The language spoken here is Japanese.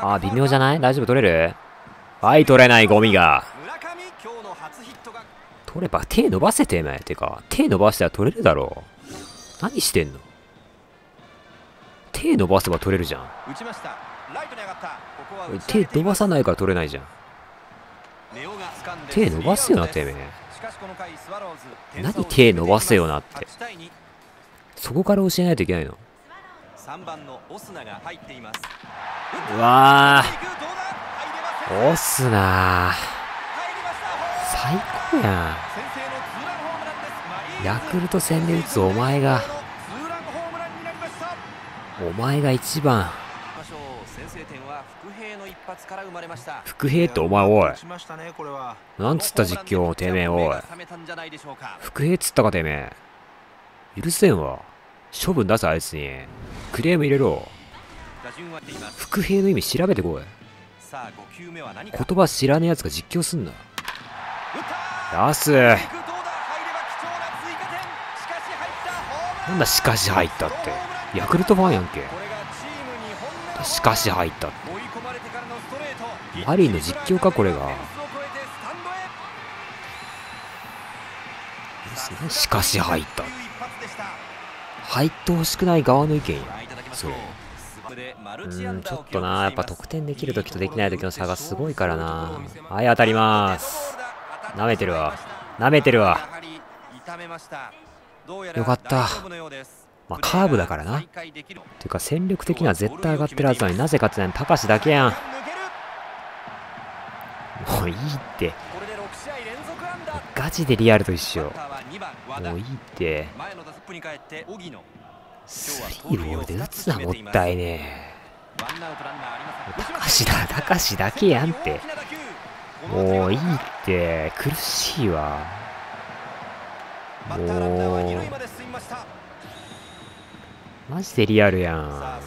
ああ微妙じゃない？大丈夫？取れる？はい取れないゴミが。取れば手伸ばせてめてか手伸ばしたら取れるだろう。何してんの？手伸ばせば取れるじゃん。手伸ばさないから取れないじゃん。手伸ばすよなてめえ。何手伸ばせよなって。そこから教えないといけないの？うわー。オスナ最高やん。ヤクルト戦で打つお前が。お前が一番。伏兵ってお前おい。なんつった実況てめえおい。伏兵っつったかてめえ。許せんわ。処分出せあいつにクレーム入れろ。伏兵の意味調べてこい。言葉知らねえやつが実況すんな。出すなんだしかし入ったって。ヤクルトファンやんけ。しかし入ったって。マリーの実況かこれが。しかし入った。入ってほしくない側の意見やそれうんちょっとなやっぱ得点できる時とできない時の差がすごいからな。はい当たります。舐めてるわ。舐めてるわ。よかった。まあカーブだからな。ていうか戦力的には絶対上がってるはずなのになぜ勝てないの高橋だけやん。もういいって。ガチでリアルと一緒。もういいってスリーボールで打つなもったいねえ。高橋だ高橋だけやんって。もういいって苦しいわ。もうマジでリアルやん